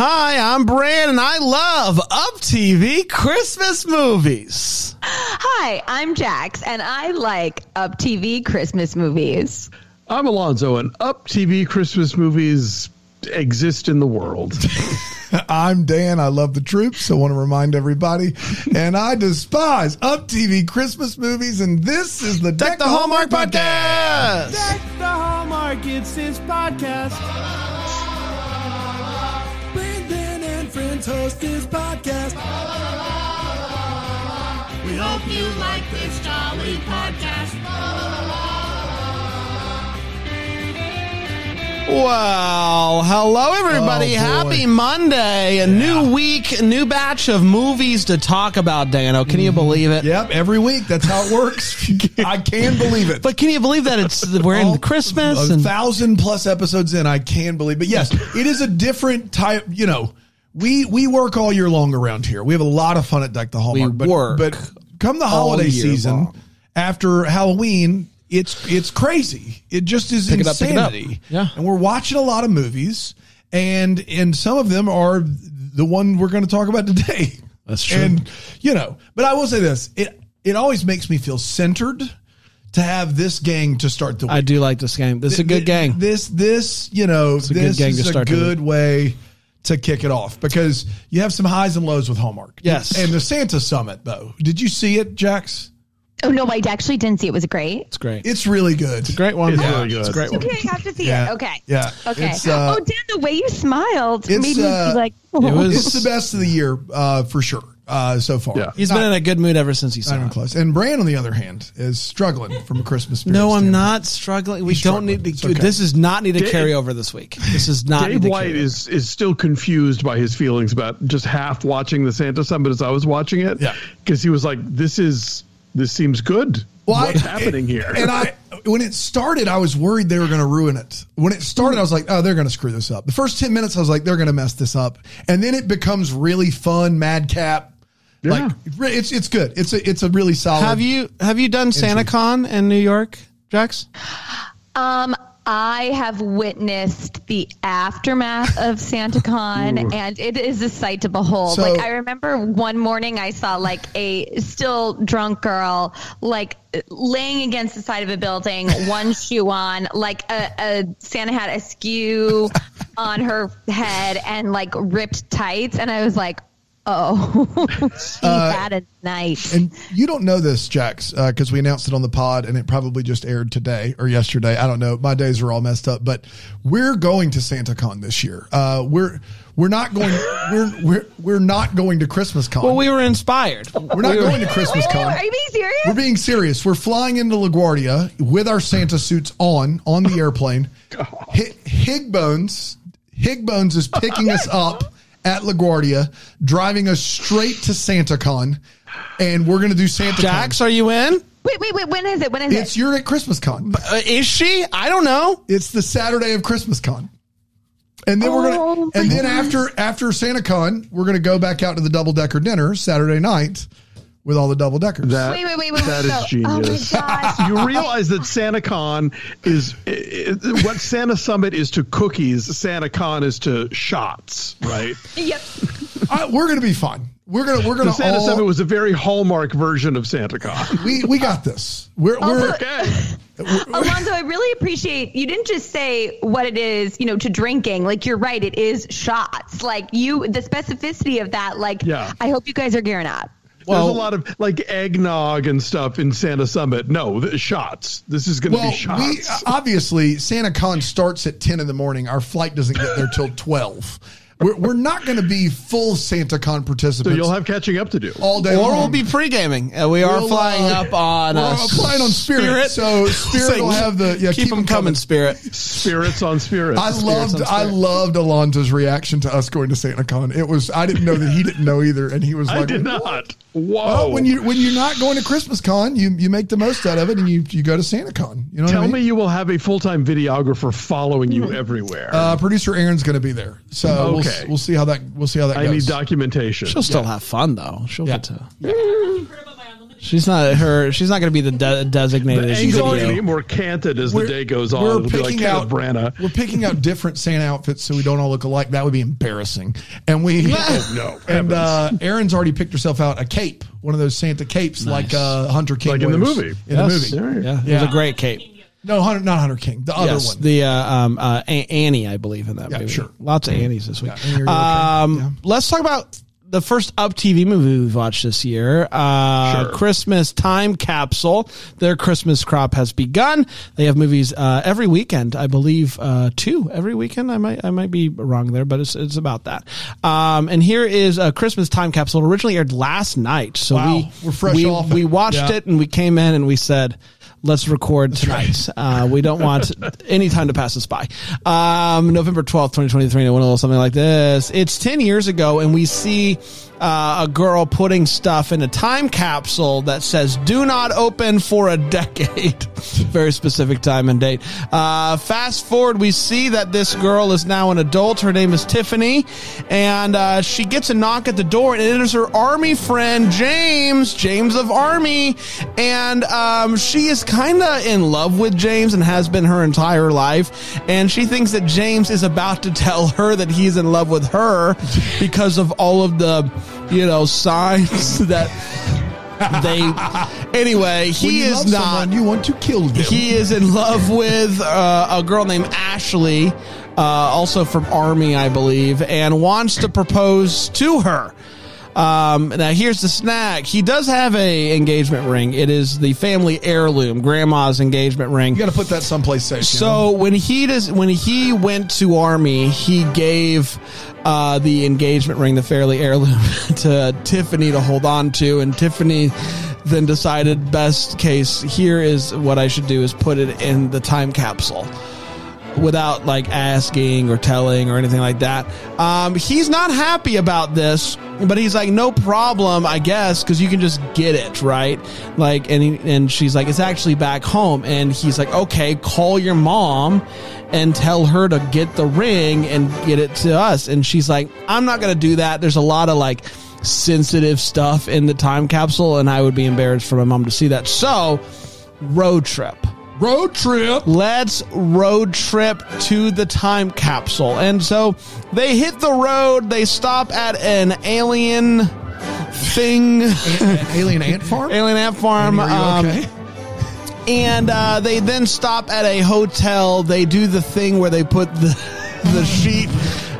Hi, I'm Bran, and I love Up TV Christmas movies. Hi, I'm Jax, and I like Up TV Christmas movies. I'm Alonso, and Up TV Christmas movies exist in the world. I'm Dan. I love the troops. I want to remind everybody. And I despise Up TV Christmas movies. And this is the Deck the Hallmark podcast. Deck the Hallmark, it's his podcast. Host his podcast. We hope you like this jolly podcast. Well, hello everybody. Oh. Happy Monday. A new week, a new batch of movies to talk about, Dano. Can you mm. believe it? Yep, every week. That's how it works. I can believe it. But can you believe that it's we're in All- Christmas a and thousand plus episodes in. I can believe, but yes, it is a different type. You know, we we work all year long around here. We have a lot of fun at Deck the Hallmark. but, work but come the holiday season long. after Halloween, it's it's crazy. It just is Pick it up, insanity. Yeah. and we're watching a lot of movies, and and some of them are the one we're going to talk about today. That's true. And you know, but I will say this: it it always makes me feel centered to have this gang to start the week. I do like this game. This is a good gang. This, this, you know, a good this gang is to a start the good way to kick it off because you have some highs and lows with Hallmark. Yes. And the Santa Summit, though, did you see it, Jax? Oh no, I actually didn't see it. Was it great? It's great. It's really good. Great one. It's really good. It's a great one. Okay, I have to see Yeah. it. Okay. Yeah. Okay. It's, uh, oh, Dan, the way you smiled made me uh, feel like, oh. It was- It's the best of the year uh, for sure uh, so far. Yeah. He's been in a good mood ever since he saw Not even it. close. And Bran, on the other hand, is struggling from a Christmas spirit. No, I'm standpoint. not struggling. We He's don't struggling. need to. okay. This is not need to Dave- carry over this week. This is not. Dave need to White carry is is still confused by his feelings about just half watching the Santa Summit as I was watching it. Yeah. because he was like, "This is this seems good. Well, What's I- happening here?" And I, when it started, I was worried they were going to ruin it. When it started, I was like, oh, they're going to screw this up. The first 10 minutes, I was like, they're going to mess this up. And then it becomes really fun, madcap. Like it's it's good. It's a it's a really solid. Have you have you done SantaCon in New York, Jax? Um, I have witnessed the aftermath of SantaCon, and it is a sight to behold. So- like I remember one morning, I saw like a still drunk girl, like laying against the side of a building, one shoe on, like a, a Santa hat askew on her head, and like ripped tights, and I was like, oh, she had a night. And you don't know this, Jax, because we announced it on the pod, and it probably just aired today or yesterday. I don't know. My days are all messed up, but we're going to SantaCon this year. Uh, we're we're not going. we're we're we're not going to Christmas Con. Well, we were inspired. we're not going to Christmas Wait, wait, Con. are you being serious? We're being serious. We're flying into LaGuardia with our Santa suits on on the airplane. Hi- Higbones, Higbones is picking us up at LaGuardia, driving us straight to SantaCon, and we're going to do SantaCon. Jax, are you in? Wait, wait, wait. When is it? When is it's it? you're at Christmas Con. Uh, is she? I don't know. It's the Saturday of Christmas Con. And then we're Oh, gonna, my and then gosh. after after SantaCon, we're gonna go back out to the double decker dinner Saturday night with all the double deckers. That, Wait, wait, wait, wait. that wait, is so- genius. Oh my gosh. you realize that SantaCon is i- i- what Santa Summit is to cookies. SantaCon is to shots, right? yep. Uh, we're gonna be fine. We're gonna we're gonna The Santa all, Summit was a very hallmark version of SantaCon. we we got this. We're we're Okay. Alonso, I really appreciate you didn't just say what it is, you know, to drinking. Like you're right, it is shots. Like you, the specificity of that. Like, Yeah. I hope you guys are gearing up. There's a lot of like eggnog and stuff in Santa Summit. No, the shots. This is going to well, be shots. we obviously Santa Con starts at ten in the morning. Our flight doesn't get there till twelve. We're, we're not going to be full SantaCon so participants you'll have catching up to do. all day Or long. we'll be pre gaming. Uh, we are We'll, flying uh, up on. we're uh, flying on Spirit, so Spirit Sing. will have the yeah. keep, them coming, Spirit. Spirits on spirits. I loved on I loved Alonso's reaction to us going to SantaCon. It was I didn't know that he didn't know either, and he was like, I like, did not. Whoa. Well, when you when you're not going to Christmas Con, you you make the most out of it, and you you go to SantaCon. You know what Tell I mean? me you will have a full time videographer following you everywhere. Uh, producer Aaron's going to be there, so Okay. we'll, we'll see how that we'll see how that I goes. need documentation. She'll still have fun though. She'll Yeah. get to. Crib of my unlimited She's not her. She's not going to be the de- designated The as angle video. is getting more canted as the day goes on. We're It'll be like picking out Branagh. We're picking out different Santa outfits so we don't all look alike. That would be embarrassing. And we Oh, no. And uh, Erin's already picked herself out a cape, one of those Santa capes, like uh, Hunter King, Like in the movie. In Yes. the movie, Yeah, it Yeah. was a great cape. no, Hunter, not Hunter King, the other yes, one. the uh, um, uh, Annie, I believe in that Yeah, movie. sure. Lots of Annies this week. Annie, are okay? um, Yeah. Let's talk about the first Up TV movie we've watched this year. Uh, Sure. Christmas Time Capsule. Their Christmas crop has begun. They have movies uh, every weekend, I believe, uh, two every weekend. I might I might be wrong there, but it's it's about that. Um, and here is a Christmas Time Capsule. It originally aired last night, so Wow. we We're fresh we, we watched Yeah. it and we came in and we said. Let's record tonight. Uh, we don't want any time to pass us by. Um, November 12th, 2023, and it went a little something like this. It's 10 years ago, and we see uh, a girl putting stuff in a time capsule that says, Do not open for a decade. Very specific time and date. Uh, fast forward, we see that this girl is now an adult. Her name is Tiffany, and uh, she gets a knock at the door, and it enters her army friend, James, James of Army. And um, she is kind of in love with James and has been her entire life. And she thinks that James is about to tell her that he's in love with her because of all of the, you know, signs that they. Anyway, he is not. you want to kill them. He is in love with uh, a girl named Ashley, uh, also from Army, I believe, and wants to propose to her. Um, now here's the snack. He does have a engagement ring. It is the family heirloom, grandma's engagement ring. you got to put that someplace safe. you know? So when he does, when he went to army, he gave uh, the engagement ring, the fairly heirloom, to Tiffany to hold on to, and Tiffany then decided best case here is what I should do is put it in the time capsule without like asking or telling or anything like that. Um, he's not happy about this, but he's like, no problem, I guess, because you can just get it, right? Like, and he, and she's like, it's actually back home, and he's like, okay, call your mom and tell her to get the ring and get it to us. And she's like, I'm not gonna do that. There's a lot of like sensitive stuff in the time capsule, and I would be embarrassed for my mom to see that. So, road trip road trip. let's road trip to the time capsule. And so they hit the road, they stop at an alien thing, An alien ant farm. alien ant farm. Are you um, okay? and uh, they then stop at a hotel. They do the thing where they put the, the sheet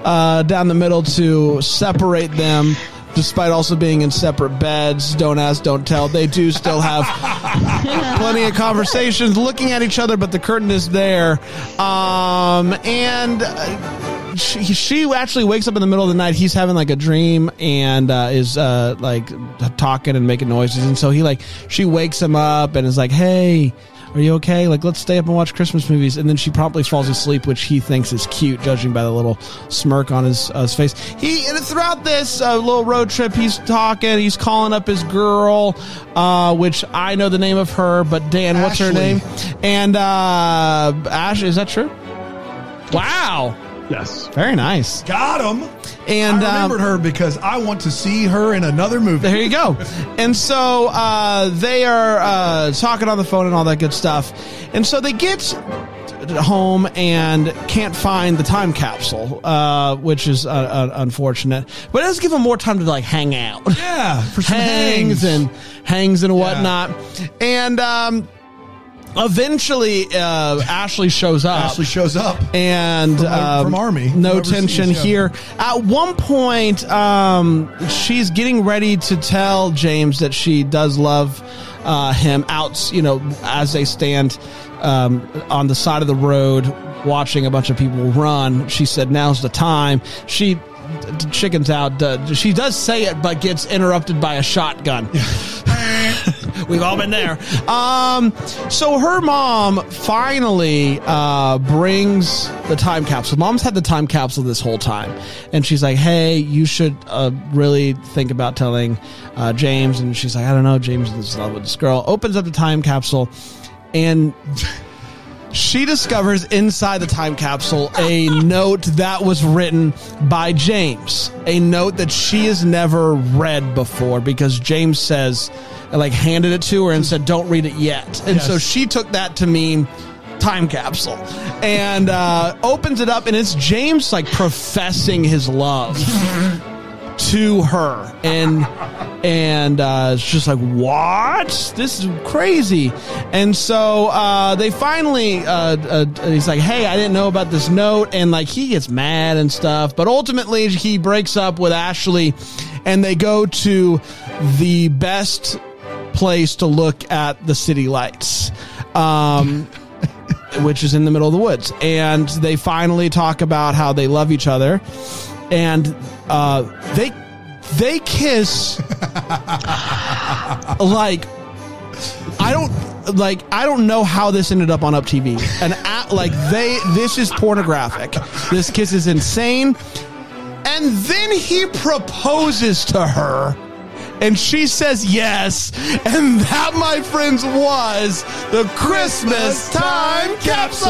uh, down the middle to separate them. Despite also being in separate beds, don't ask, don't tell. They do still have plenty of conversations, looking at each other, but the curtain is there. Um, and uh, she, she actually wakes up in the middle of the night. He's having like a dream and uh, is uh, like talking and making noises. And so he like she wakes him up and is like, "Hey." Are you okay? Like, let's stay up and watch Christmas movies. And then she promptly falls asleep, which he thinks is cute, judging by the little smirk on his, uh, his face. He and throughout this uh, little road trip, he's talking, he's calling up his girl, uh, which I know the name of her, but Dan, what's her name? And uh, Ash, is that true? Wow, Yes. very nice. Got him. And I um, remembered her because I want to see her in another movie. there you go. And so uh, they are uh, talking on the phone and all that good stuff. And so they get home and can't find the time capsule, uh, which is uh, uh, unfortunate. But it does give them more time to like hang out. Yeah, for some hangs hangs. and hangs and whatnot. And um, eventually, uh, Ashley shows up. Ashley shows up. and From- um, from Army, no tension yeah. here. At one point, um, she's getting ready to tell James that she does love uh, him. Out, you know, as they stand um, on the side of the road watching a bunch of people run. She said, "Now's the time." She chickens out. Uh, she does say it, but gets interrupted by a shotgun. We've all been there. Um, so her mom finally uh, brings the time capsule. Mom's had the time capsule this whole time, and she's like, "Hey, you should uh, really think about telling uh, James." And she's like, "I don't know, James is in love with this girl." Opens up the time capsule, and she discovers inside the time capsule a note that was written by James, a note that she has never read before because James says, like, handed it to her and said, "Don't read it yet," and so she took that to mean time capsule. And uh, opens it up and it's james like professing his love to her. And and uh, it's just like what? This is crazy. And so uh, they finally uh, uh, he's like hey i didn't know about this note. And like he gets mad and stuff. But ultimately he breaks up with ashley and they go to the best place to look at the city lights um, which is in the middle of the woods. And they finally talk about how they love each other, and uh, they they kiss like I don't like I don't know how this ended up on Up TV. And at, like they this is pornographic. This kiss is insane. And then he proposes to her. And she says yes. And that, my friends, was the Christmas time capsule.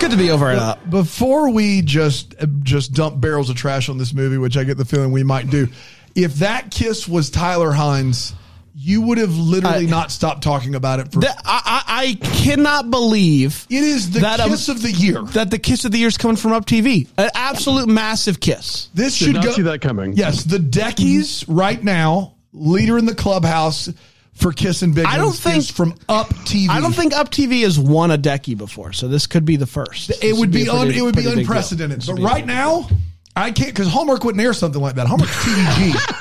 Good to be over and up. Before we just just dump barrels of trash on this movie, which I get the feeling we might do, if that kiss was Tyler Hynes, you would have literally I- not stopped talking about it for. That- I, I, I cannot believe it is the that, um, kiss of the year. that the kiss of the year is coming from Up TV. An absolute massive kiss. This Did should not go. see that coming. Yes, the Deckies right now, leader in the clubhouse for kissing big. I don't Ones think- is from Up TV. I don't think Up TV has won a decky before, so this could be the first. it This would be, a un, pretty- it would be pretty big deal. unprecedented. But be right big now, I can't because Hallmark wouldn't air something like that. Hallmark's TVG.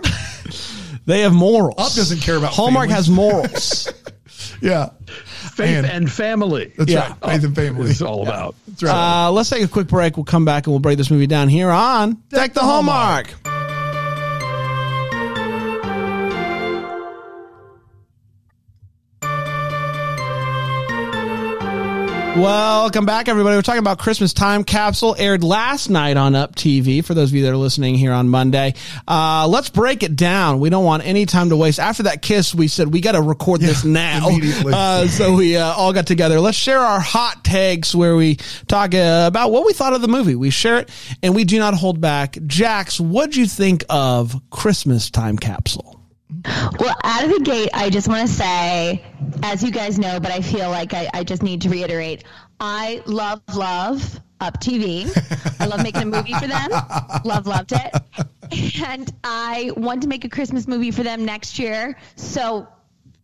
They have morals. Up doesn't care about Hallmark families. has morals. yeah, Faith And- and family. that's Yeah. right. Faith and family. It's all about. That's right. uh, let's take a quick break. We'll come back and we'll break this movie down here on Deck the the Hallmark. Welcome back, everybody. We're talking about Christmas Time Capsule, aired last night on Up TV. For those of you that are listening here on Monday, uh, let's break it down. We don't want any time to waste. After that kiss, we said we got to record this now. Uh, so we uh, all got together. Let's share our hot takes where we talk uh, about what we thought of the movie. We share it and we do not hold back. Jax, what'd you think of Christmas Time Capsule? Well, out of the gate, I just want to say, as you guys know, but I feel like I, I just need to reiterate, I love, love Up TV. I love making a movie for them. Love, loved it. And I want to make a Christmas movie for them next year. So,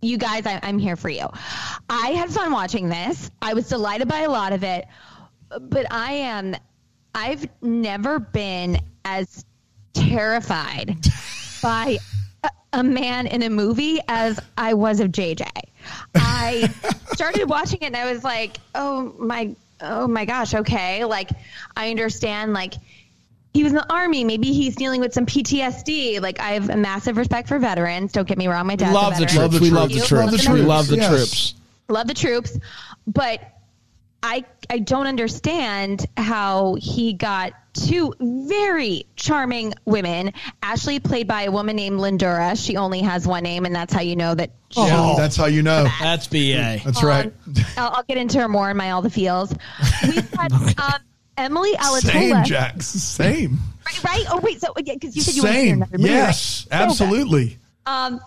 you guys, I, I'm here for you. I had fun watching this. I was delighted by a lot of it, but I am, I've never been as terrified by a, a man in a movie as I was of JJ. I started watching it and I was like, oh my, oh my gosh, okay. Like, I understand, like, he was in the army. Maybe he's dealing with some PTSD. Like, I have a massive respect for veterans. Don't get me wrong. My dad Love a the veteran. troops. We love the You troops. love the We troops. love the troops. love the troops, but I I don't understand how he got two very charming women. Ashley, played by a woman named Lindura. She only has one name, and that's how you know that. She, Yeah, that's how you know. That's BA. That's right. I'll, I'll get into her more in my all the feels. We've got um, Emily Same, Alatalo. Jax. Same. Right, right? Oh wait, so because you said you wanted to see Same. another movie, Yes, right? So absolutely. Um,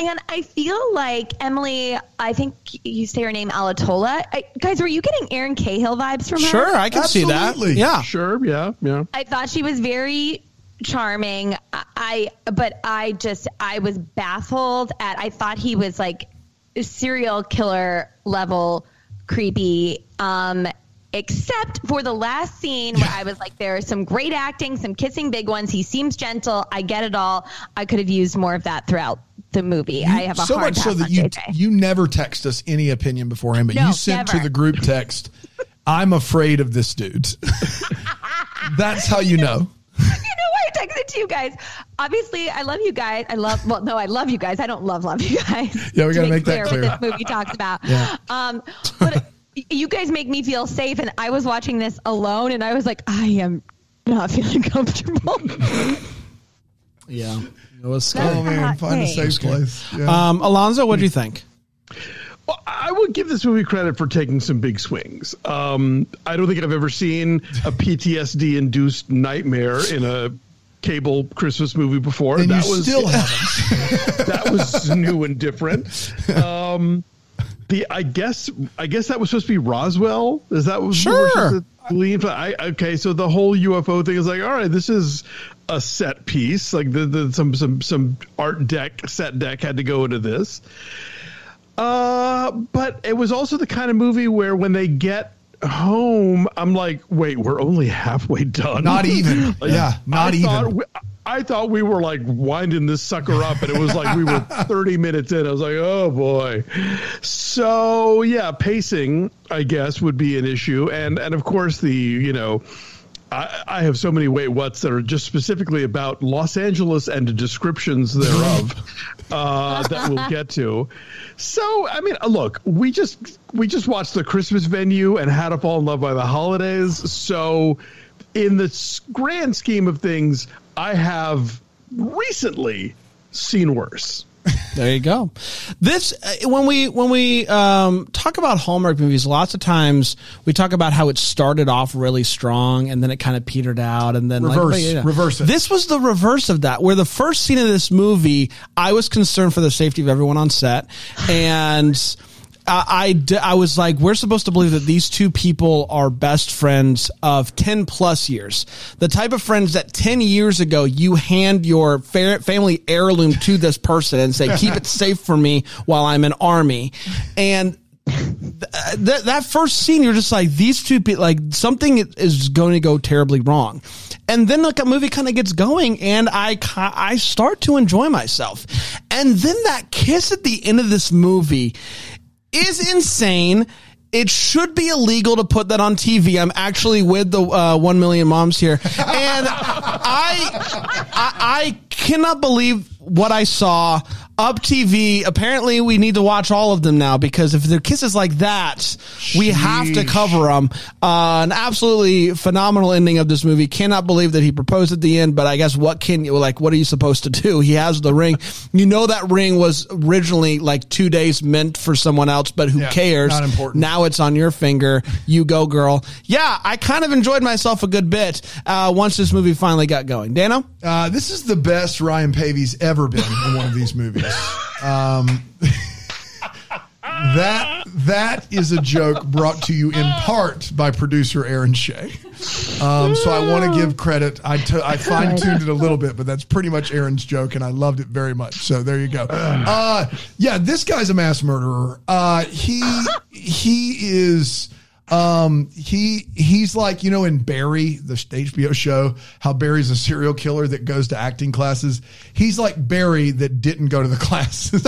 and I feel like Emily, I think you say her name Alatalo. I, guys, were you getting Erin Cahill vibes from her? Sure, I can see Absolutely. that. Yeah. Sure. Yeah. Yeah. I thought she was very charming. I, I but I just I was baffled at. I thought he was like serial killer level creepy. Um, except for the last scene where I was like, there is some great acting, some kissing big ones. He seems gentle. I get it all. I could have used more of that throughout the movie. I have a so hard much so that you JJ. you never text us any opinion beforehand, but No, you sent to the group text. I'm afraid of this dude. That's how you know. you know why I texted to you guys. Obviously, I love you guys. I love well, no, I love you guys. I don't love love you guys. Yeah, we gotta make that What this movie talks about. Yeah. Um, but you guys make me feel safe, and I was watching this alone, and I was like, I am not feeling comfortable. Yeah. It was Oh man, find a safe place. Yeah. Um, Alonso, what do you think? Well, I would give this movie credit for taking some big swings. Um, I don't think I've ever seen a PTSD induced nightmare in a cable Christmas movie before. and that you was still haven't. that was new and different. Um, the I guess I guess that was supposed to be Roswell. Is that what Sure. we're supposed to believe? I okay, so the whole UFO thing is like, all right, this is a set piece. Like the, the some some some art deck set deck had to go into this. Uh, but it was also the kind of movie where when they get home, I'm like, wait, we're only halfway done. Not even. Yeah, not I even. We, I thought we were like winding this sucker up, and it was like we were 30 minutes in. I was like, oh boy. So yeah, pacing, I guess, would be an issue, and and of course the you know. I, I have so many wait whats that are just specifically about Los Angeles and the descriptions thereof uh, that we'll get to. So I mean, uh, look, we just we just watched the Christmas venue and had to fall in love by the holidays. So in the grand scheme of things, I have recently seen worse. There you go. This uh, when we when we um, talk about Hallmark movies, lots of times we talk about how it started off really strong and then it kind of petered out and then like, Reverse- reverse it. This was the reverse of that. Where the first scene of this movie, I was concerned for the safety of everyone on set, and. I, I I was like, we're supposed to believe that these two people are best friends of 10 plus years. The type of friends that 10 years ago you hand your fa- family heirloom to this person and say, keep it safe for me while I'm in army. And that that first scene, you're just like these two people, like something is going to go terribly wrong, and then like a movie kind of gets going, and I I start to enjoy myself, and then that kiss at the end of this movie is insane. It should be illegal to put that on TV. I'm actually with the uh, one million moms here, and I, I I cannot believe what I saw. Up TV. Apparently, we need to watch all of them now because if they're kisses like that, we have to cover them. Uh, an absolutely phenomenal ending of this movie. Cannot believe that he proposed at the end, but I guess what can you like? What are you supposed to do? He has the ring. You know that ring was originally like two days meant for someone else, but who Yeah, cares? not important. Now it's on your finger. You go, girl. Yeah, I kind of enjoyed myself a good bit uh, once this movie finally got going. Dano. Uh, this is the best Ryan Paevey's ever been in one of these movies. Um, that that is a joke brought to you in part by producer Aaron Shea. Um, so I want to give credit. I t- I fine tuned it a little bit, but that's pretty much Aaron's joke, and I loved it very much. So there you go. Uh, yeah, this guy's a mass murderer. Uh, he he is. Um, he he's like you know in Barry, the HBO show, how Barry's a serial killer that goes to acting classes. He's like Barry that didn't go to the classes.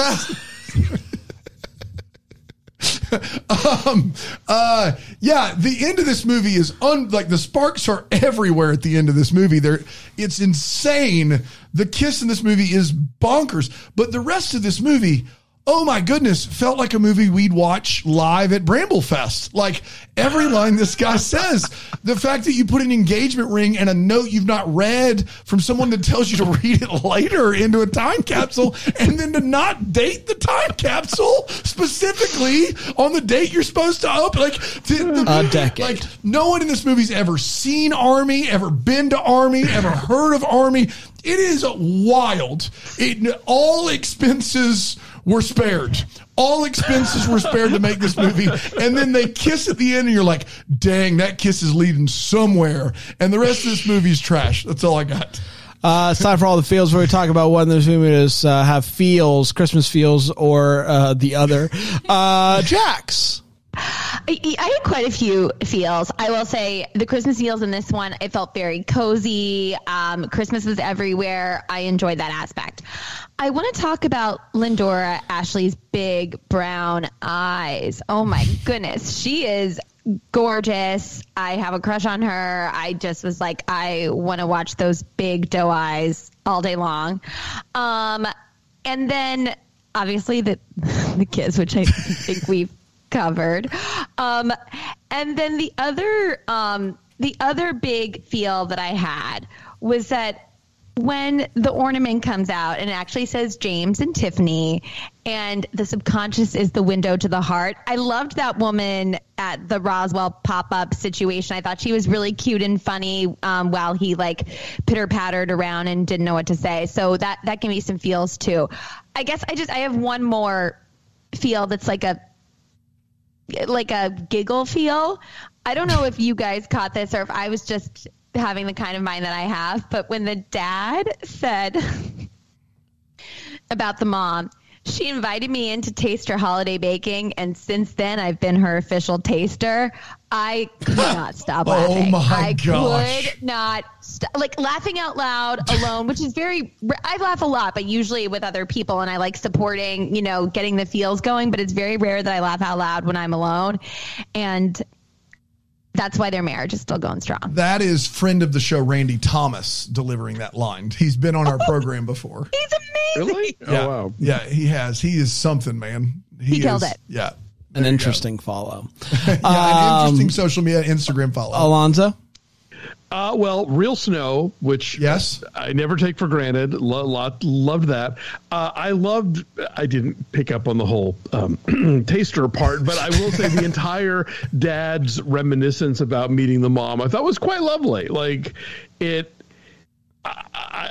um, uh, yeah, the end of this movie is un like the sparks are everywhere at the end of this movie. There, it's insane. The kiss in this movie is bonkers, but the rest of this movie. Oh my goodness, felt like a movie we'd watch live at Bramblefest. Like every line this guy says, the fact that you put an engagement ring and a note you've not read from someone that tells you to read it later into a time capsule and then to not date the time capsule specifically on the date you're supposed to open. Like, to, the, A decade. Like, no one in this movie's ever seen Army, ever been to Army, ever heard of Army. It is wild. It all expenses were spared. All expenses were spared to make this movie. And then they kiss at the end, and you're like, dang, that kiss is leading somewhere. And the rest of this movie is trash. That's all I got. Uh, it's time for all the feels where we talk about whether this movie is uh, have feels, Christmas feels, or uh, the other. Uh. I, I had quite a few feels. I will say the Christmas feels in this one, it felt very cozy. Um, Christmas was everywhere. I enjoyed that aspect. I want to talk about Lindura Ashley's big brown eyes. Oh my goodness. She is gorgeous. I have a crush on her. I just was like, I want to watch those big doe eyes all day long. Um, and then obviously the the kids, which I think we've covered. Um, and then the other um, the other big feel that I had was that when the ornament comes out and it actually says James and Tiffany, and the subconscious is the window to the heart. I loved that woman at the Roswell pop up situation. I thought she was really cute and funny um, while he like pitter pattered around and didn't know what to say. So that that gave me some feels too. I guess I just I have one more feel that's like a like a giggle feel. I don't know if you guys caught this or if I was just having the kind of mind that I have, but when the dad said about the mom, she invited me in to taste her holiday baking, and since then I've been her official taster. I could not stop Oh laughing. my I gosh. could not stop, like laughing out loud alone, which is very. I laugh a lot, but usually with other people, and I like supporting, you know, getting the feels going. But it's very rare that I laugh out loud when I'm alone, and that's why their marriage is still going strong. That is friend of the show, Randy Thomas, delivering that line. He's been on our oh, program before. He's amazing. Really? Yeah. Oh wow. Yeah, he has. He is something, man. He killed is- it. Yeah. An interesting follow. Yeah, an um, interesting social media Instagram follow. Alonso? Uh, well, real snow, which Yes. I never take for granted. Lo- lot loved that. Uh, I loved. I didn't pick up on the whole um, taster part, but I will say the entire dad's reminiscence about meeting the mom I thought was quite lovely. Like it. I,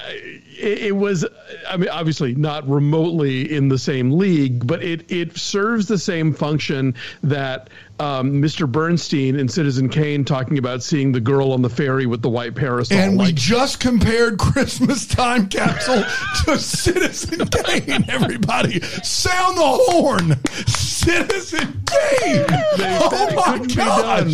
it, it was, I mean, obviously not remotely in the same league, but it it serves the same function that um, Mr. Bernstein in Citizen Kane talking about seeing the girl on the ferry with the white parasol. And we like, just compared Christmas Time Capsule to Citizen Kane, everybody. Sound the horn. Citizen Kane. They oh my couldn't gosh.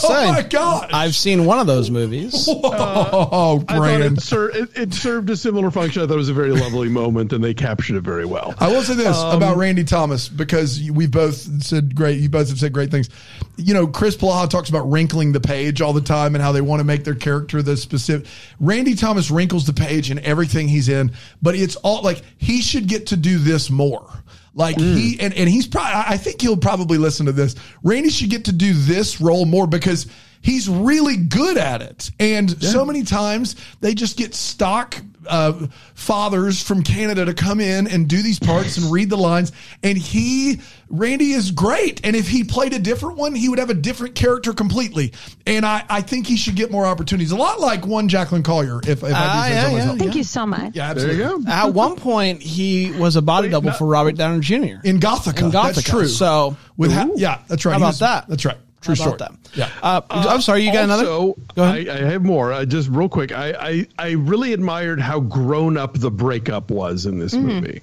say, Oh my gosh. I've seen one of those movies. oh, I thought Brandon. it, ser- it, it served a similar function. I thought it was a very lovely moment, and they captured it very well. I will say this Um, about Randy Thomas because we both said great. You both have said great things. You know, Chris Plaha talks about wrinkling the page all the time and how they want to make their character the specific. Randy Thomas wrinkles the page in everything he's in, but it's all like he should get to do this more. Like he mm. and, and he's probably I think he'll probably listen to this. Randy should get to do this role more because he's really good at it. And so many times they just get stock uh, fathers from Canada to come in and do these parts and read the lines. And he, Randy is great. And if he played a different one, he would have a different character completely. And I, I think he should get more opportunities. A lot like one Jacklyn Collier, if, if Ah, I do say yeah, so yeah, myself. Thank you so much. Yeah, There absolutely. you go. At one point, he was a body double no. for Robert Downey Jr. In Gothika. In That's true. So, With ha- yeah, that's right. How about was- that? That's right. True about story. that? Yeah. Uh, I'm uh, sorry, you got another? Also, Go ahead. I, I have more. I just real quick. I, I I really admired how grown up the breakup was in this mm-hmm. movie.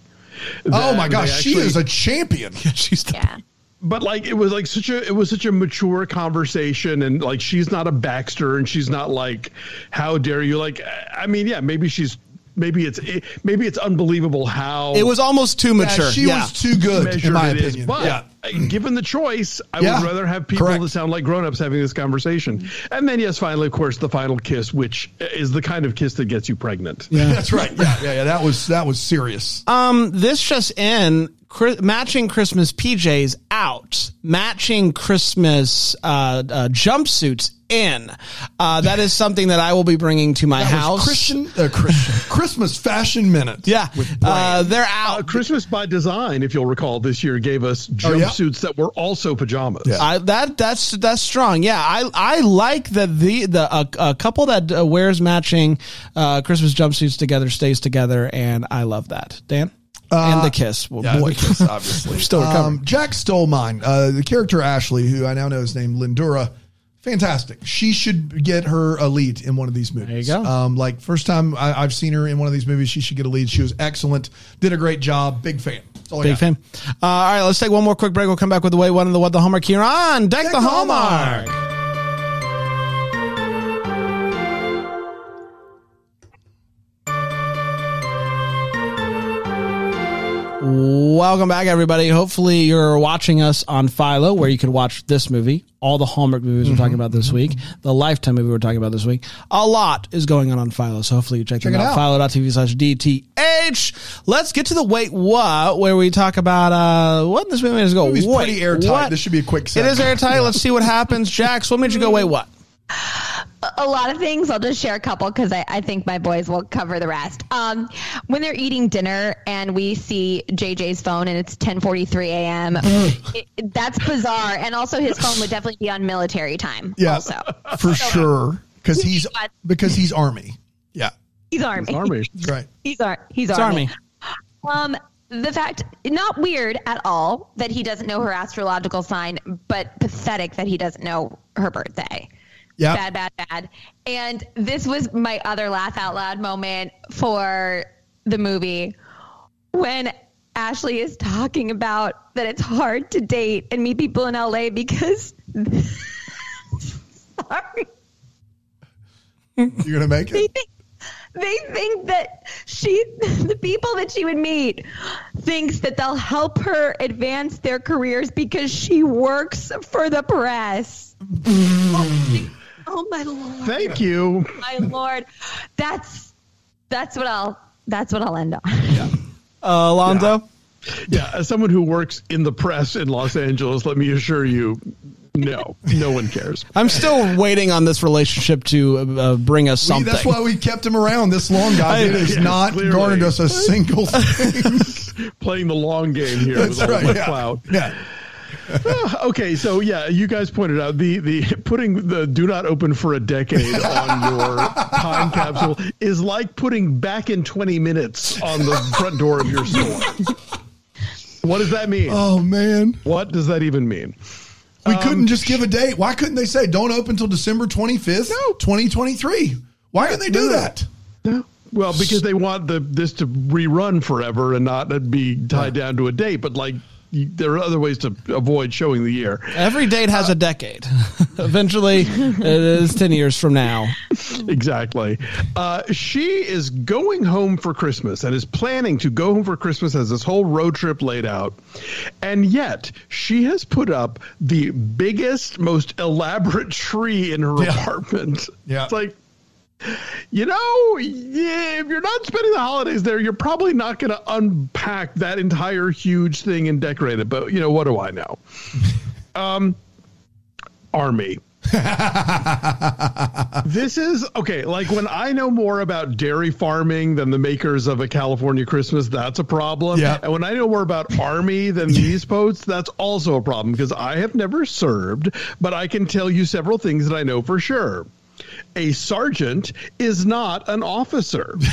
oh my gosh, they she is a champion. She's the, Yeah. but like it was like such a it was such a mature conversation and like she's not a Baxter and she's not like how dare you like I mean yeah maybe she's maybe it's maybe it's unbelievable how it was almost too mature. Yeah, she yeah. was too good, in my it is. opinion. But yeah. Uh, given the choice, I Yeah, would rather have people correct. that sound like grown-ups having this conversation. And then yes, finally, of course, the final kiss, which is the kind of kiss that gets you pregnant. That's right. Yeah, yeah, yeah. That was that was serious. Um, this just in. Chri- matching Christmas PJs out, matching Christmas uh, uh, jumpsuits in. Uh, that is something that I will be bringing to my That house. was Christian, uh, Christian Christmas fashion minute. yeah, uh, they're Uh, out. Christmas by Design, if you'll recall, this year gave us Oh, yeah? Jumpsuits that were also pajamas. Yeah. I, that that's that's strong. Yeah, I I like that the the a, a couple that uh, wears matching uh, Christmas jumpsuits together stays together, and I love that. Dan and the kiss. Well, Uh, Yeah, boy, the kiss, obviously. still recovering. Um, Jack stole mine. Uh, the character Ashley, who I now know is named Lindura, fantastic. She should get her a lead in one of these movies. There you go. Um, like first time I, I've seen her in one of these movies, she should get a lead. She was excellent. Did a great job. Big fan. Big fan. Uh, all right, let's take one more quick break. We'll come back with the way one and the what the hallmark here on Deck, Deck the the Hallmark. Welcome back, everybody. Hopefully, you're watching us on Philo, where you can watch this movie, all the Hallmark movies we're talking about this week, the Lifetime movie we're talking about this week. A lot is going on on Philo, so hopefully you check, them it out. Philo.tv slash DTH. Let's get to the Wait What, where we talk about uh, what this movie is go. Movie's Wait, pretty airtight. what? This should be a quick It is airtight. Let's see what happens. Jax, what made you go, wait, what? A lot of things. I'll just share a couple because I, I think my boys will cover the rest. Um, when they're eating dinner and we see JJ's phone and it's 10:43 a.m., it, that's bizarre. And also, his phone would definitely be on military time. Yeah, also for sure. Because he's because he's army. Yeah, he's army. Army. right. He's ar- he's It's army. army. Um, the fact not weird at all that he doesn't know her astrological sign, but pathetic that he doesn't know her birthday. Yeah. Bad, bad, bad. And this was my other laugh out loud moment for the movie when Ashley is talking about that it's hard to date and meet people in LA because sorry. You're gonna make they it. they think that she the people that she would meet thinks that they'll help her advance their careers because she works for the press. oh, oh my lord. Thank you. My lord. That's that's what I'll that's what I'll end on. Uh, Alonso? Yeah, as someone who works in the press in Los Angeles, let me assure you, no, no one cares. I'm still waiting on this relationship to uh, bring us We- something. that's why we kept him around this long, guys. It has Yes, not clearly. garnered us a single thing. Playing the long game here That's with all right. my Yeah. clout. yeah. Okay, so yeah, you guys pointed out the the putting the do not open for a decade on your time capsule is like putting back in 20 minutes on the front door of your store. What does that mean? Oh man. What does that even mean? We couldn't um, just give a date. Why couldn't they say don't open until December 25th, No. 2023? Why couldn't they do no. that? Well, because they want the this to rerun forever and not be tied down to a date, but like there are other ways to avoid showing the year. Every date has a decade. Eventually, it is 10 years from now. Exactly. Uh, she is going home for Christmas and is planning to go home for Christmas, has this whole road trip laid out. And yet, she has put up the biggest, most elaborate tree in her Yeah. apartment. Yeah. It's like, you know, yeah, if you're not spending the holidays there, you're probably not going to unpack that entire huge thing and decorate it. But, you know, what do I know? um, Army. this is okay. Like when I know more about dairy farming than the makers of a California Christmas, that's a problem. Yeah. And when I know more about Army than these posts, that's also a problem because I have never served, but I can tell you several things that I know for sure. A sergeant is not an officer.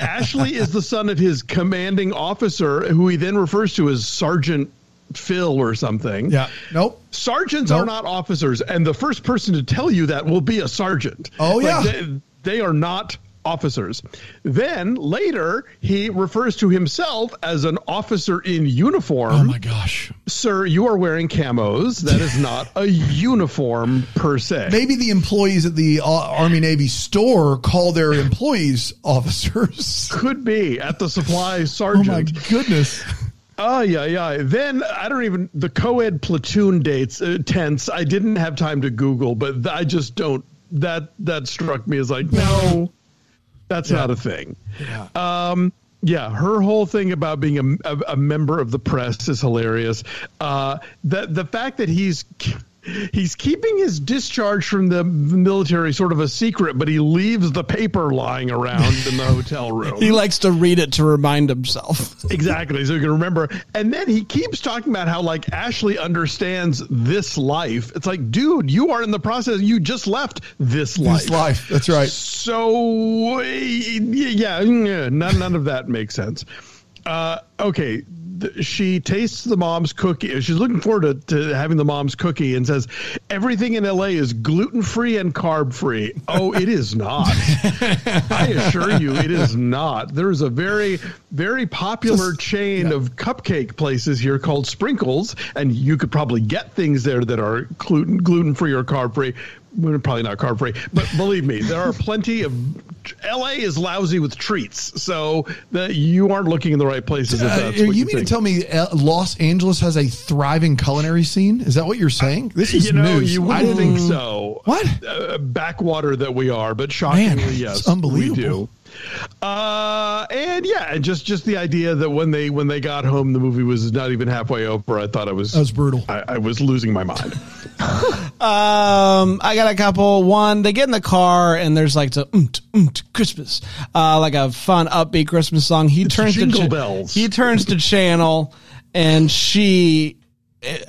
Ashley is the son of his commanding officer, who he then refers to as Sergeant Phil or something. Yeah. Nope. Sergeants Nope. are not officers, and the first person to tell you that will be a sergeant. Oh, yeah. they, they are not officers. Then later, he refers to himself as an officer in uniform. Oh my gosh. Sir, you are wearing camos. That is not a uniform per se. Maybe the employees at the uh, Army Navy store call their employees officers. Could be at the supply sergeant. Oh my goodness. Oh yeah, yeah. Then I don't even the co-ed platoon dates uh, tense. I didn't have time to Google, but I just don't. That that struck me as like no, that's not a thing. Yeah. Um, yeah, her whole thing about being a, a, a member of the press is hilarious. Uh, the the fact that he's he's keeping his discharge from the military sort of a secret, but he leaves the paper lying around in the hotel room. He likes to read it to remind himself. Exactly. So you can remember. And then he keeps talking about how like Ashley understands this life. It's like, dude, you are in the process. You just left this life. This life. That's right. So yeah, yeah, none none of that makes sense. Uh, okay, th- she tastes the mom's cookie. She's looking forward to, to having the mom's cookie and says everything in LA is gluten free and carb free. Oh, it is not. I assure you, it is not. There's a very very popular chain of cupcake places here called Sprinkles, and you could probably get things there that are gluten gluten free or carb free. Well, Probably not carb free, but believe me, there are plenty of. LA is lousy with treats, so that you aren't looking in the right places. If Uh, you what mean you to tell me uh, Los Angeles has a thriving culinary scene? Is that what you're saying? This is you know, news. you didn't- think so. What? Uh, backwater that we are, but shockingly, Man, yes, unbelievable. Uh, and yeah, and just just the idea that when they when they got home, the movie was not even halfway over. I thought I was That was brutal. I, I was losing my mind. Um, I got a couple. One, they get in the car and there's like the oomt, oomt, Christmas, uh, like a fun upbeat Christmas song. He turns Jingle to Bells. He turns to channel, and she,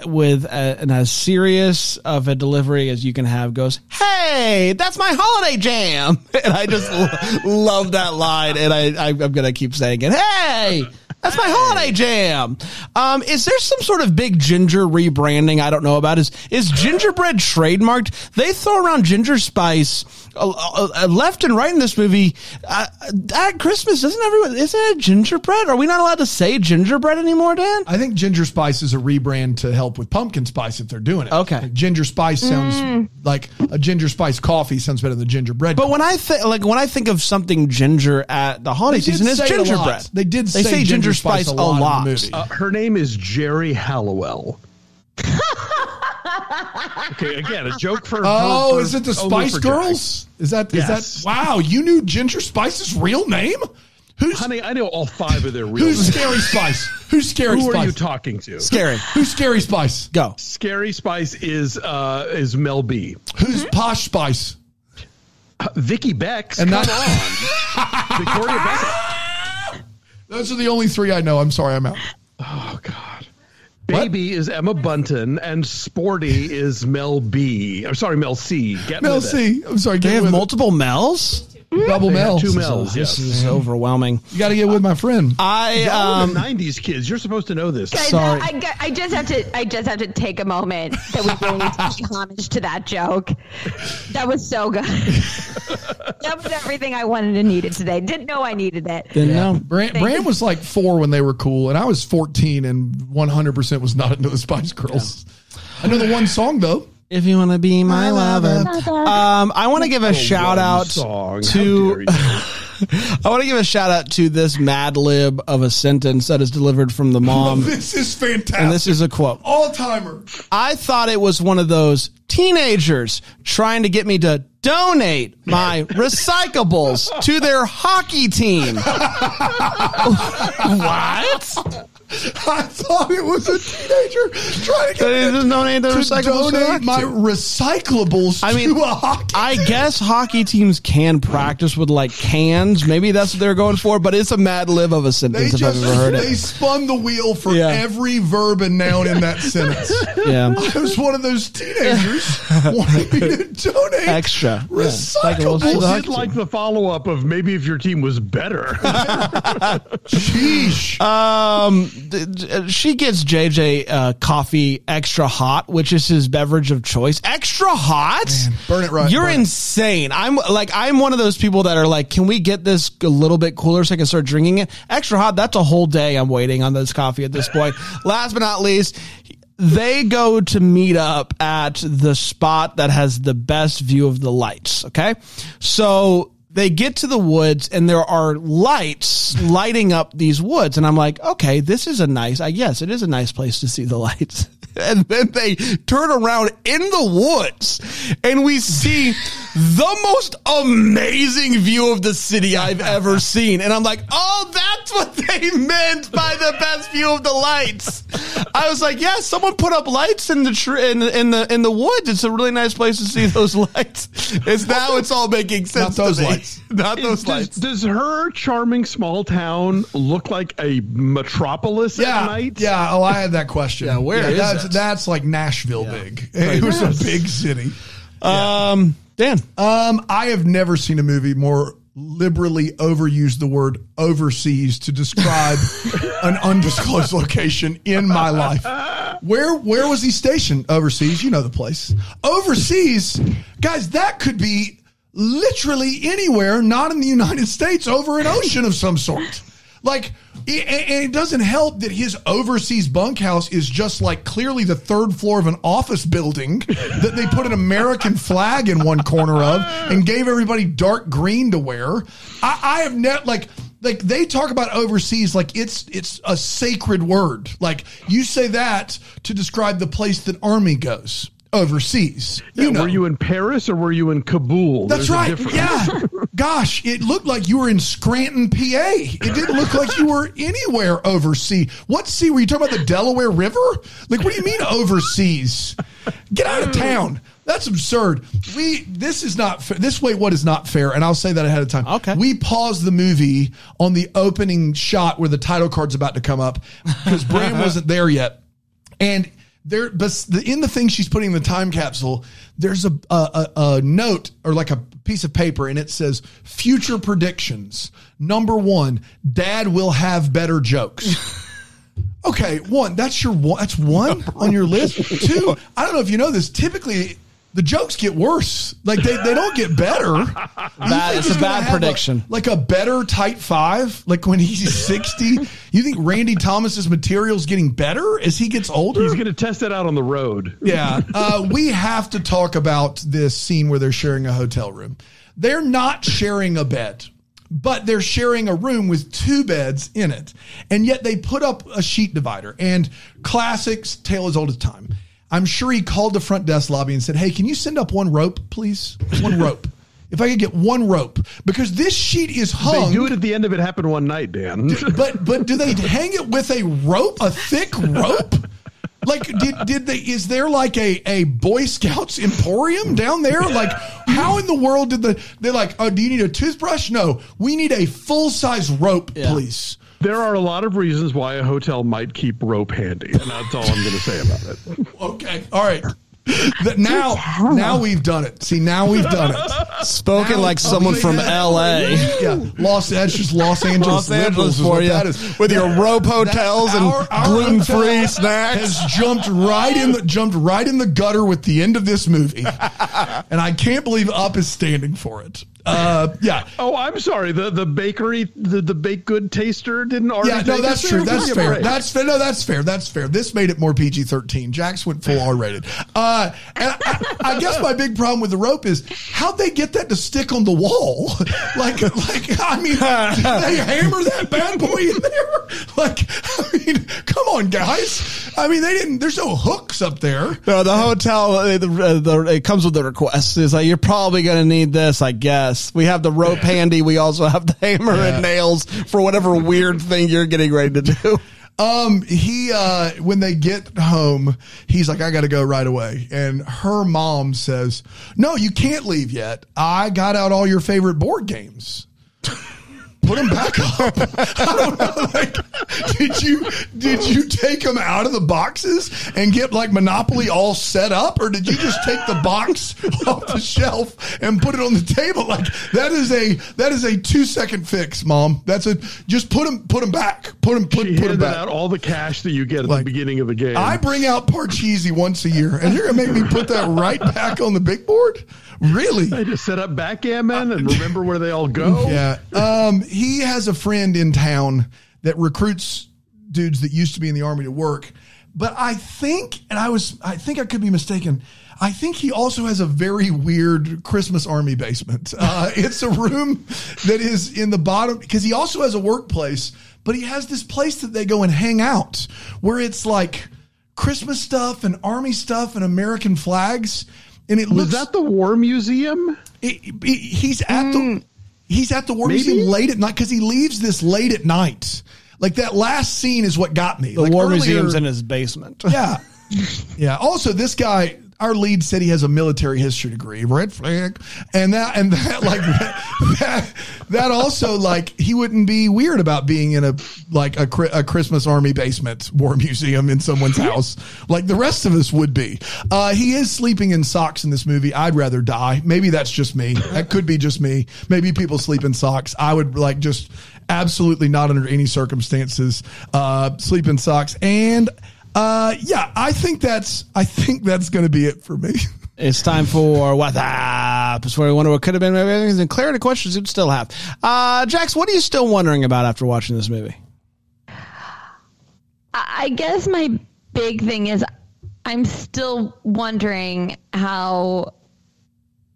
with a, and as serious of a delivery as you can have, goes, "Hey, that's my holiday jam," and I just lo- love that line, and I, I I'm gonna keep saying it. Hey. That's my holiday jam. Um, is there some sort of big ginger rebranding I don't know about? Is is gingerbread trademarked? They throw around ginger spice uh, uh, uh, left and right in this movie. Uh, at Christmas, doesn't everyone? Isn't it gingerbread? Are we not allowed to say gingerbread anymore, Dan? I think ginger spice is a rebrand to help with pumpkin spice if they're doing it. Okay. Like ginger spice sounds like a ginger spice coffee sounds better than gingerbread. But when I think like when I think of something ginger at the holiday season, it's say it gingerbread. They did They say say ginger ginger spice spice a a lot in the lot. movie. Uh, her name is Geri Halliwell. okay, again, a joke for. oh, for- is it the only Spice for Jack. Girls? Is that is Yes. that wow, you knew Ginger Spice's real name? Who's Honey, I know all five of their real who's names. Scary Spice? Who's Scary Who Spice? are you talking to? Scary. Who's Scary Spice? Go. Scary Spice is uh is Mel B. Who's Posh Spice? Uh, Vicky Bex. And come that- on, Victoria Beckham. Those are the only three I know. I'm sorry, I'm out. Oh God. Baby is Emma Bunton, and Sporty is Mel B. I'm sorry, Mel C. Get Mel with it. C. I'm sorry. They Get have with it. multiple Mel's. Double They Mel. two You Mels. This Yes. is overwhelming. You got to get with my friend. I um '90s kids. You're supposed to know this. Guys, Sorry. I, I, I just have to. I just have to take a moment that we really need to pay homage to that joke. That was so good. that was everything I wanted and needed today. Didn't know I needed it. didn't know. Brand, Brand was like four when they were cool, and I was 14 and 100% was not into the Spice Girls. I know the one song though. If you want to be my My lover, lover. um, I want to give a shout out song. to. How dare you. I want to give a shout out to this Mad Lib of a sentence that is delivered from the mom, this is fantastic. and this is a quote. all timer. I thought it was one of those teenagers trying to get me to donate my recyclables to their hockey team. what? I thought it was a teenager trying to They get me just donate the to recyclables to the donate hockey my team. recyclables I mean, to a hockey. I guess hockey teams can practice with like cans. Maybe that's what they're going for, but it's a mad lib of a They sentence if just I've ever heard they it. spun the wheel for Yeah. every verb and noun in that sentence. Yeah. I was one of those teenagers wanting me to donate Extra. Recyclables. Recyclables to the I hockey did like the follow up of maybe if your team was better. Sheesh. Um, th- th- she gets JJ uh, coffee extra hot, which is his beverage of choice. Extra hot, burn it right, You're burn insane. I'm like I'm one of those people that are like, can we get this a little bit cooler so I can start drinking it? Extra hot. That's a whole day I'm waiting on this coffee at this point. Last but not least. They go to meet up at the spot that has the best view of the lights. Okay. So they get to the woods and there are lights lighting up these woods. And I'm like, okay, this is a nice, I guess it is a nice place to see the lights. And then they turn around in the woods and we see the most amazing view of the city I've ever seen. And I'm like, oh, that's what they meant by the best view of the lights. I was like, yeah, someone put up lights in the tree in, the- in the in the woods. It's a really nice place to see those lights. It's now it's all making sense. Those to me. Lights. Not those does, lights. does her charming small town look like a metropolis Yeah, at night? yeah. Oh, I had that question. Yeah, where is that's, it? That's like Nashville big. It was a big city. Um, Dan. Um, I have never seen a movie more liberally overuse the word overseas to describe an undisclosed location in my life. Where where was he stationed overseas? You know the place. Overseas, guys, that could be literally anywhere, not in the United States, over an ocean of some sort. Like, and it doesn't help that his overseas bunkhouse is just like clearly the third floor of an office building that they put an American flag in one corner of and gave everybody dark green to wear. I, I have net like like they talk about overseas like it's it's a sacred word. Like you say that to describe the place that army goes overseas. Yeah, You know. Were you in Paris or were you in Kabul? That's There's right. Yeah. Gosh, it looked like you were in Scranton, PA. It didn't look like you were anywhere overseas. What sea were you talking about? The Delaware River? Like, what do you mean overseas? Get out of town. That's absurd. We this is not fair. This way, what is not fair? And I'll say that ahead of time. Okay. We paused the movie on the opening shot where the title card's about to come up because Bram wasn't there yet, and there, but in the thing she's putting in the time capsule, there's a, a a a note or like a piece of paper, and it says future predictions. Number one, Dad will have better jokes. Okay, one. That's your one. That's one on your list. Two. I don't know if you know this. Typically, the jokes get worse. Like they, they don't get better. You Bad- think it's he's a bad prediction. like a better tight five. Like when he's sixty. You think Randy Thomas's material's getting better as he gets older? He's going to test it out on the road. Yeah. Uh, we have to talk about this scene where they're sharing a hotel room. They're not sharing a bed, but they're sharing a room with two beds in it. And yet they put up a sheet divider and classics, tale as old as time. I'm sure he called the front desk lobby and said, Hey, can you send up one rope, please? One rope. If I could get one rope, because this sheet is hung. They hung. do it at the end of it happened one night, Dan. But but do they hang it with a rope, a thick rope? Like did did they is there like a a Boy Scouts emporium down there? Like how in the world did the they're like, oh, do you need a toothbrush? No, we need a full size rope, Yeah. please. There are a lot of reasons why a hotel might keep rope handy, and that's all I'm going to say about it. Okay, all right. That now now we've done it. See, now we've done it. Spoken Now- like someone from yeah. L.A. Yeah, Los that's just Los Angeles, Los Angeles for you that is. with your rope That- hotels and our- our gluten free snacks. has jumped right in the jumped right in the gutter with the end of this movie, and I can't believe Up is standing for it. Uh, yeah. Oh, I'm sorry. The the bakery, the, the baked good taster didn't already. Yeah, no, take that's true. That's Give me a fair. break. That's fair. No, that's fair. That's fair. This made it more PG thirteen. Jax went full R rated. Uh, and I, I guess my big problem with the rope is how'd they get that to stick on the wall? like, like I mean, did they hammer that bad boy in there? Like, I mean, come on, guys. I mean, they didn't. There's no hooks up there. No, the hotel, the, uh, the, it comes with the request. It's like, you're probably going to need this, I guess. We have the rope handy. We also have the hammer and nails for whatever weird thing you're getting ready to do. Um, he uh when they get home, he's like, I gotta go right away. And her mom says, No, you can't leave yet. I got out all your favorite board games. Put them back up. I don't know. Like, did you did you take them out of the boxes and get like Monopoly all set up, or did you just take the box off the shelf and put it on the table? Like that is a that is a two second fix, mom. That's a just put them put them back. Put them put, She put them back. out all the cash that you get at Like, the beginning of the game. I bring out Parcheesi once a year, and you're gonna make me put that right back on the big board? Really? I just set up backgammon and remember where they all go. Yeah. Um, he has a friend in town that recruits dudes that used to be in the army to work. But I think, and I was, I think I could be mistaken. I think he also has a very weird Christmas army basement. Uh, it's a room that is in the bottom because he also has a workplace, but he has this place that they go and hang out where it's like Christmas stuff and army stuff and American flags. And it Was looks that the War Museum? it, it- he's at the hmm. he's at the war Maybe? museum late at night because he leaves this late at night. Like that last scene is what got me. The like War earlier- Museum's in his basement. yeah, yeah. Also, this guy, our lead said he has a military history degree. Red flag, and that and that like that that also like he wouldn't be weird about being in a like a, a Christmas Army basement war museum in someone's house like the rest of us would be. Uh, he is sleeping in socks in this movie. I'd rather die. Maybe that's just me. That could be just me. Maybe people sleep in socks. I would like just absolutely not under any circumstances uh, sleep in socks and. Uh, yeah, I think that's I think that's going to be it for me. It's time for what up. It's where we wonder what could have been. Maybe everything's in clarity questions you'd still have. Uh, Jax, what are you still wondering about after watching this movie? I guess my big thing is I'm still wondering how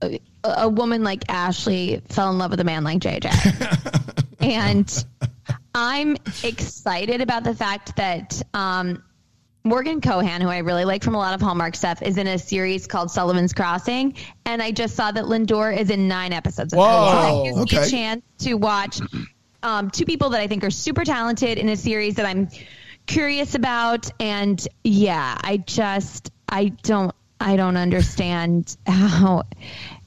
a, a woman like Ashley fell in love with a man like JJ. and I'm excited about the fact that um, Morgan Kohan, who I really like from a lot of Hallmark stuff, is in a series called Sullivan's Crossing. And I just saw that Lindura is in nine episodes. of that. Whoa. So that gives me Okay. a chance to watch um, two people that I think are super talented in a series that I'm curious about. And yeah, I just, I don't, I don't understand how.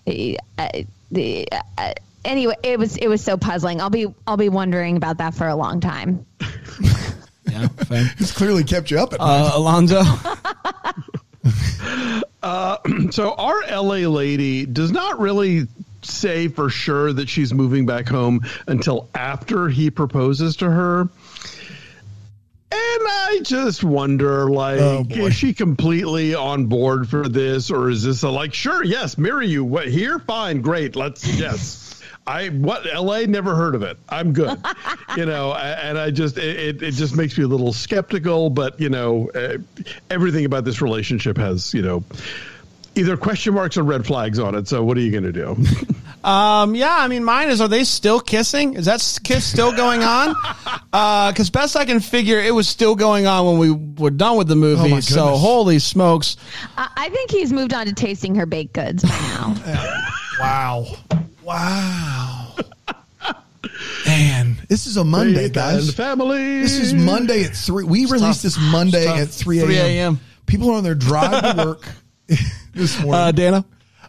Uh, the, uh, anyway, it was it was so puzzling. I'll be I'll be wondering about that for a long time. Yeah, fair. It's clearly kept you up at night. Uh, Alonso. So our LA lady does not really say for sure that she's moving back home until after he proposes to her. And I just wonder, like, Oh, is she completely on board for this, or is this a like, sure, yes, marry you, what here, fine, great, let's, yes. I what LA never heard of it. I'm good, you know, and I just it, it- it just makes me a little skeptical. But you know, uh, everything about this relationship has you know either question marks or red flags on it. So what are you going to do? Um, yeah, I mean, mine is, are they still kissing? Is that kiss still going on? Uh, cause best I can figure, it was still going on when we were done with the movie. Oh, so holy smokes. I, I think he's moved on to tasting her baked goods by now. Wow. Wow. Man, this is a Monday, Faith guys. family. This is Monday at three. We released this Monday at three 3 a.m. a.m.. People are on their drive to work this morning. Uh, Dana?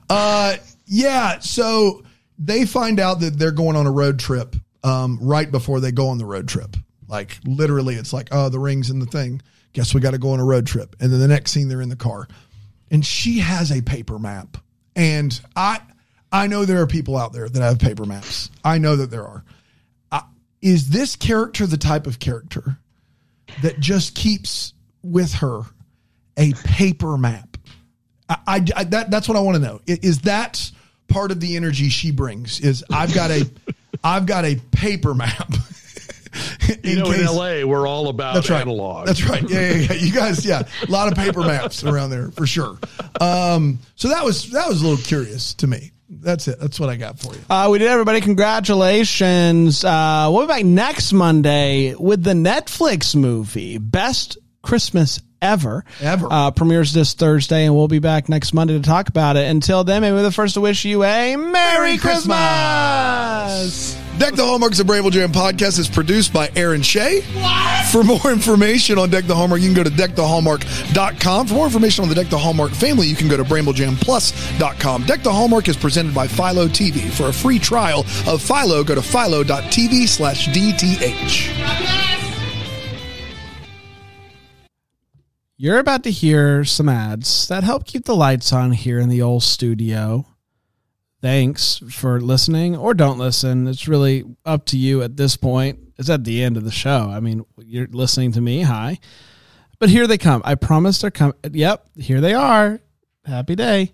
Uh, yeah. So they find out that they're going on a road trip um, right before they go on the road trip. Like literally, it's like, oh, the ring's in the thing. Guess we got to go on a road trip. And then the next scene, they're in the car, and she has a paper map. And I, I know there are people out there that have paper maps. I know that there are. Uh, is this character the type of character that just keeps with her a paper map? I, I- I- that that's what I want to know. Is that part of the energy she brings? Is I've got a I've got a paper map. you know, case- in LA, we're all about that's right. analog. That's right. Yeah, yeah, yeah. You guys, yeah, a lot of paper maps around there for sure. Um, so that was that was a little curious to me. That's it. That's what I got for you. Uh, we did everybody. Congratulations. Uh, we'll be back next Monday with the Netflix movie, Best Christmas Ever. Ever. Uh, premieres this Thursday, and we'll be back next Monday to talk about it. Until then, maybe we're the first to wish you a Merry, Merry Christmas. Deck the Hallmarks of Bramble Jam podcast is produced by Aaron Shea. For more information on Deck the Hallmark, you can go to deckthehallmark.com. For more information on the Deck the Hallmark family, you can go to bramblejamplus.com. Deck the Hallmark is presented by Philo TV. For a free trial of Philo, go to philo.tv slash DTH. You're about to hear some ads that help keep the lights on here in the old studio. Thanks for listening or don't listen. It's really up to you at this point. It's at the end of the show. I mean, you're listening to me. Hi. But here they come. I promise they're coming. Yep, here they are. Happy day.